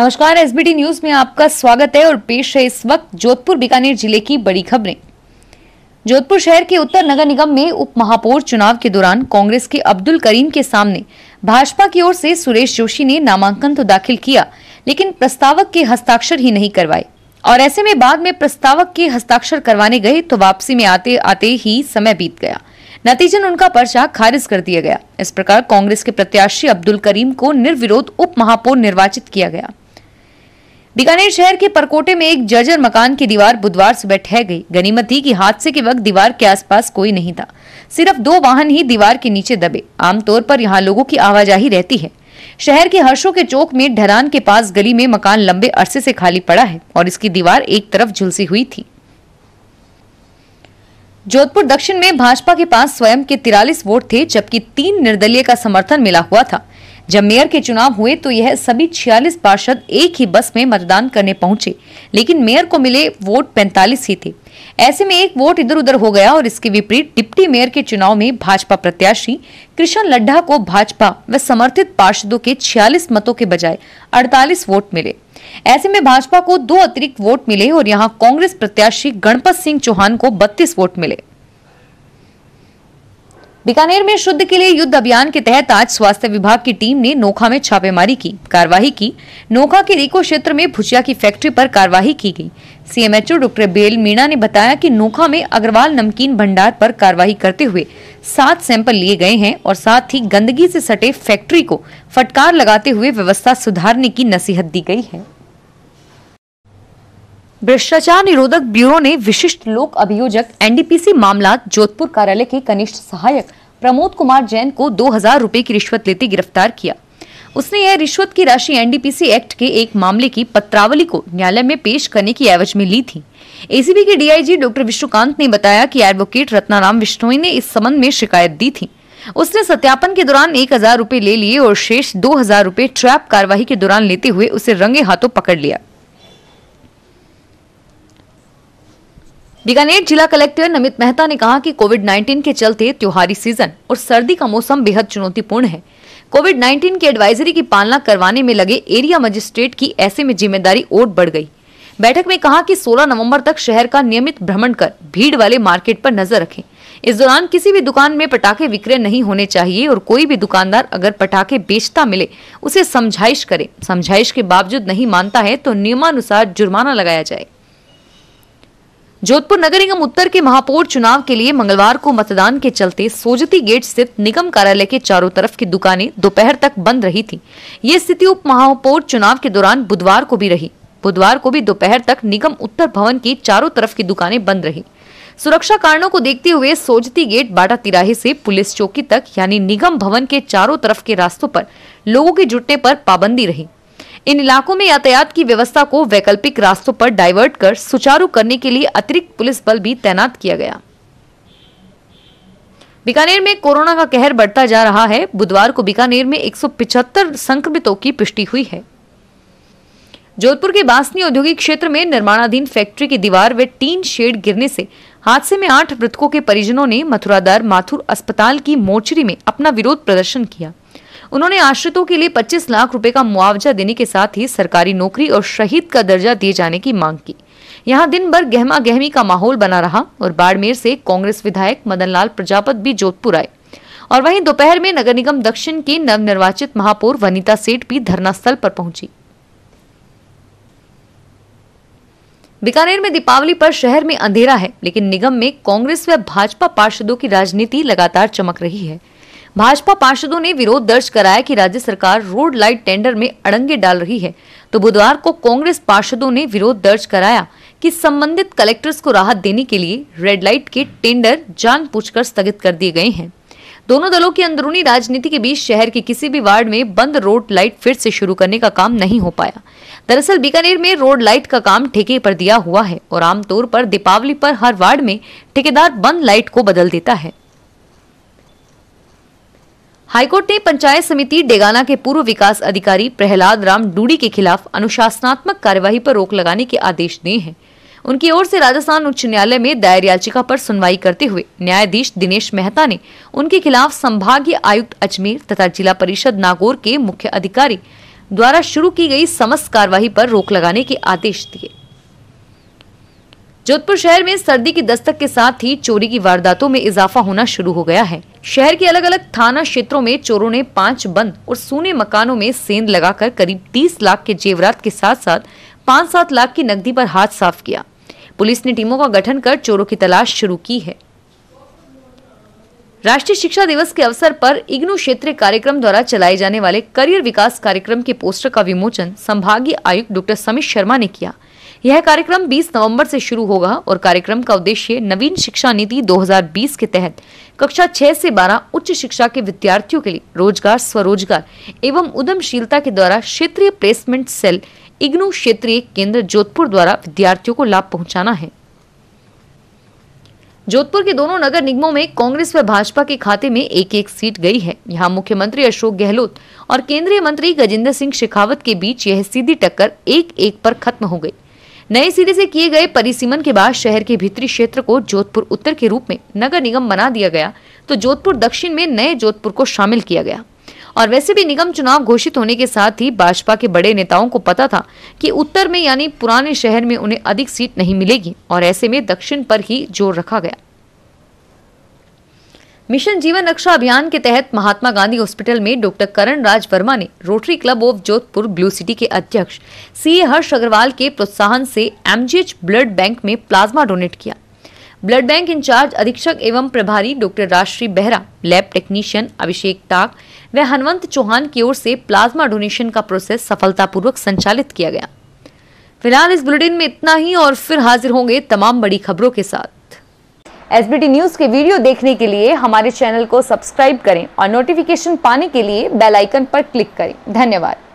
नमस्कार SBT news में आपका स्वागत है और पेश है इस वक्त जोधपुर बीकानेर ज़िले की बड़ी खबरें। जोधपुर शहर के उत्तर नगर निगम में उप महापौर चुनाव के दौरान कांग्रेस के अब्दुल करीम के सामने भाजपा की ओर से सुरेश जोशी ने नामांकन तो दाखिल किया, लेकिन प्रस्तावक के हस्ताक्षर ही नहीं करवाए। और ऐसे में बाद में प्रस्तावक के हस्ताक्षर करवाने गए तो वापसी में आते आते ही समय बीत गया। नतीजन उनका पर्चा खारिज कर दिया गया। इस प्रकार कांग्रेस के प्रत्याशी अब्दुल करीम को निर्विरोध उप महापौर निर्वाचित किया गया। बीकानेर शहर के परकोटे में एक जर्जर मकान की दीवार बुधवार सुबह ठह गई। गनीमत थी कि हादसे के वक्त दीवार के आसपास कोई नहीं था। सिर्फ़ दो वाहन ही दीवार के नीचे दबे। आमतौर पर यहाँ लोगों की आवाजाही रहती है। शहर के हर्षों के चौक में ढरान के पास गली में मकान लंबे अरसे से खाली पड़ा है और इसकी दीवार एक तरफ़ झुलसी हुई थी। जोधपुर दक्षिण में भाजपा के पास स्वयं के तिरालीस वोट थे, जबकि तीन निर्दलीय का समर्थन मिला हुआ था। जब मेयर के चुनाव हुए तो यह सभी 46 पार्षद एक ही बस में मतदान करने पहुँचे, लेकिन मेयर को मिले वोट 45 ही थे। ऐसे में एक वोट इधर उधर हो गया और इसके विपरीत डिप्टी मेयर के चुनाव में भाजपा प्रत्याशी कृष्ण लड्ढा को भाजपा व समर्थित पार्षदों के 46 मतों के बजाय 48 वोट मिले। ऐसे में भाजपा को दो अतिरिक्त वोट मिले और यहाँ कांग्रेस प्रत्याशी गणपत सिंह चौहान को बत्तीस वोट मिले। बीकानेर में शुद्ध के लिए युद्ध अभियान के तहत आज स्वास्थ्य विभाग की टीम ने नोखा में छापेमारी की, कार्रवाई की। नोखा के रिको क्षेत्र में भुजिया की फैक्ट्री पर कार्रवाई की गई। सीएमएचओ डॉक्टर बेल मीणा ने बताया कि नोखा में अग्रवाल नमकीन भंडार पर कार्रवाई करते हुए सात सैंपल लिए गए हैं और साथ ही गंदगी से सटे फैक्ट्री को फटकार लगाते हुए व्यवस्था सुधारने की नसीहत दी गई है। भ्रष्टाचार निरोधक ब्यूरो ने विशिष्ट लोक अभियोजक एनडीपीसी मामला जोधपुर कार्यालय के कनिष्ठ सहायक प्रमोद कुमार जैन को दो हज़ार रूपए की रिश्वत लेते गिरफ़्तार किया। उसने यह रिश्वत की राशि एनडीपीसी एक्ट के एक मामले की पत्रावली को न्यायालय में पेश करने की एवज में ली थी। एसीबी के डीआईजी डॉक्टर विष्णुकांत ने बताया कि एडवोकेट रत्नाराम विष्णोई ने इस संबंध में शिकायत दी थी। उसने सत्यापन के दौरान एक हज़ार रूपए ले लिए और शेष दो हज़ार रूपए ट्रैप कार्यवाही के दौरान लेते हुए उसे रंगे हाथों पकड़ लिया। बीकानेर जिला कलेक्टर नमित मेहता ने कहा कि कोविड 19 के चलते त्योहारी सीज़न और सर्दी का मौसम बेहद चुनौतीपूर्ण है। कोविड 19 की एडवाइजरी की पालना करवाने में लगे एरिया मजिस्ट्रेट की ऐसे में ज़िम्मेदारी और बढ़ गई। बैठक में कहा कि 16 नवंबर तक शहर का नियमित भ्रमण कर भीड़ वाले मार्केट पर नज़र रखें। इस दौरान किसी भी दुकान में पटाखे विक्रय नहीं होने चाहिए और कोई भी दुकानदार अगर पटाखे बेचता मिले, उसे समझाइश करे। समझाइश के बावजूद नहीं मानता है तो नियमानुसार जुर्माना लगाया जाए। जोधपुर नगर निगम उत्तर के महापौर चुनाव के लिए मंगलवार को मतदान के चलते सोजती गेट स्थित निगम कार्यालय के चारों तरफ़ की दुकानें दोपहर तक बंद रही थी। ये स्थिति उप महापौर चुनाव के दौरान बुधवार को भी रही। बुधवार को भी दोपहर तक निगम उत्तर भवन की चारों तरफ़ की दुकानें बंद रही। सुरक्षा कारणों को देखते हुए सोजती गेट बाटा तिराहे से पुलिस चौकी तक, यानी निगम भवन के चारों तरफ़ के रास्तों पर लोगों के जुटने पर पाबंदी रही। इन इलाकों में यातायात की व्यवस्था को वैकल्पिक रास्तों पर डाइवर्ट कर सुचारू करने के लिए अतिरिक्त पुलिस बल भी तैनात किया गया। बीकानेर में कोरोना का कहर बढ़ता जा रहा है। बुधवार को बीकानेर में 175 संक्रमितों की पुष्टि हुई है। जोधपुर के बासनी औद्योगिक क्षेत्र में निर्माणाधीन फैक्ट्री की दीवार व टीन शेड गिरने से हादसे में आठ मृतकों के परिजनों ने मथुरादार माथुर अस्पताल की मोर्चरी में अपना विरोध प्रदर्शन किया। उन्होंने आश्रितों के लिए 25 लाख रुपए का मुआवजा देने के साथ ही सरकारी नौकरी और शहीद का दर्जा दिए जाने की मांग की। यहाँ दिन भर गहमा गहमी का माहौल बना रहा और बाड़मेर से कांग्रेस विधायक मदन लाल प्रजापत भी जोधपुर आए। और वहीं दोपहर में नगर निगम दक्षिण की नवनिर्वाचित महापौर वनिता सेठ भी धरना स्थल पर पहुँची। बीकानेर में दीपावली पर शहर में अंधेरा है, लेकिन निगम में कांग्रेस व भाजपा पार्षदों की राजनीति लगातार चमक रही है। भाजपा पार्षदों ने विरोध दर्ज कराया कि राज्य सरकार रोड लाइट टेंडर में अड़ंगे डाल रही है। तो बुधवार को कांग्रेस पार्षदों ने विरोध दर्ज कराया कि संबंधित कलेक्टर्स को राहत देने के लिए रेड लाइट के टेंडर जान पूछकर स्थगित कर दिए गए हैं। दोनों दलों की अंदरूनी राजनीति के बीच शहर के किसी भी वार्ड में बंद रोड लाइट फिर से शुरू करने का काम नहीं हो पाया। दरअसल बीकानेर में रोड लाइट का काम ठेके पर दिया हुआ है और आमतौर पर दीपावली पर हर वार्ड में ठेकेदार बंद लाइट को बदल देता है। हाईकोर्ट ने पंचायत समिति डेगाना के पूर्व विकास अधिकारी प्रहलाद राम डूडी के खिलाफ अनुशासनात्मक कार्यवाही पर रोक लगाने के आदेश दिए हैं। उनकी ओर से राजस्थान उच्च न्यायालय में दायर याचिका पर सुनवाई करते हुए न्यायाधीश दिनेश मेहता ने उनके खिलाफ संभागीय आयुक्त अजमेर तथा जिला परिषद नागौर के मुख्य अधिकारी द्वारा शुरू की गई समस्त कार्यवाही पर रोक लगाने के आदेश दिए। जोधपुर शहर में सर्दी की दस्तक के साथ ही चोरी की वारदातों में इजाफा होना शुरू हो गया है। शहर के अलग अलग थाना क्षेत्रों में चोरों ने पाँच बंद और सूने मकानों में सेंध लगाकर करीब 30 लाख के जेवरात के साथ साथ पाँच सात लाख की नकदी पर हाथ साफ़ किया। पुलिस ने टीमों का गठन कर चोरों की तलाश शुरू की है। राष्ट्रीय शिक्षा दिवस के अवसर पर इग्नू क्षेत्रीय कार्यक्रम द्वारा चलाए जाने वाले करियर विकास कार्यक्रम के पोस्टर का विमोचन संभागीय आयुक्त डॉक्टर समीर शर्मा ने किया। यह कार्यक्रम 20 नवंबर से शुरू होगा और कार्यक्रम का उद्देश्य नवीन शिक्षा नीति 2020 के तहत कक्षा 6 से 12 उच्च शिक्षा के विद्यार्थियों के लिए रोज़गार, स्वरोजगार एवं उद्यमशीलता के द्वारा क्षेत्रीय प्लेसमेंट सेल इग्नू क्षेत्रीय केंद्र जोधपुर द्वारा विद्यार्थियों को लाभ पहुंचाना है। जोधपुर के दोनों नगर निगमों में कांग्रेस व भाजपा के खाते में एक एक सीट गई है। यहाँ मुख्यमंत्री अशोक गहलोत और केंद्रीय मंत्री गजेंद्र सिंह शेखावत के बीच यह सीधी टक्कर एक एक पर खत्म हो गई। नए सिरे से किए गए परिसीमन के बाद शहर के भीतरी क्षेत्र को जोधपुर उत्तर के रूप में नगर निगम बना दिया गया तो जोधपुर दक्षिण में नए जोधपुर को शामिल किया गया। और वैसे भी निगम चुनाव घोषित होने के साथ ही भाजपा के बड़े नेताओं को पता था कि उत्तर में यानी पुराने शहर में उन्हें अधिक सीट नहीं मिलेगी और ऐसे में दक्षिण पर ही ज़ोर रखा गया। मिशन जीवन रक्षा अभियान के तहत महात्मा गांधी हॉस्पिटल में डॉक्टर करण राज वर्मा ने Rotary Club of Jodhpur Blue City के अध्यक्ष सी हर्ष अग्रवाल के प्रोत्साहन से एमजीएच ब्लड बैंक में प्लाज्मा डोनेट किया। ब्लड बैंक इंचार्ज, अधीक्षक एवं प्रभारी doctor Rajshree Behera, lab technician Abhishek Tak व हनवंत चौहान की ओर से प्लाज्मा डोनेशन का प्रोसेस सफलतापूर्वक संचालित किया गया। फ़िलहाल इस बुलेटिन में इतना ही और फिर हाजिर होंगे तमाम बड़ी खबरों के साथ। एसबीटी न्यूज़ के वीडियो देखने के लिए हमारे चैनल को सब्सक्राइब करें और नोटिफिकेशन पाने के लिए बेल आइकन पर क्लिक करें। धन्यवाद।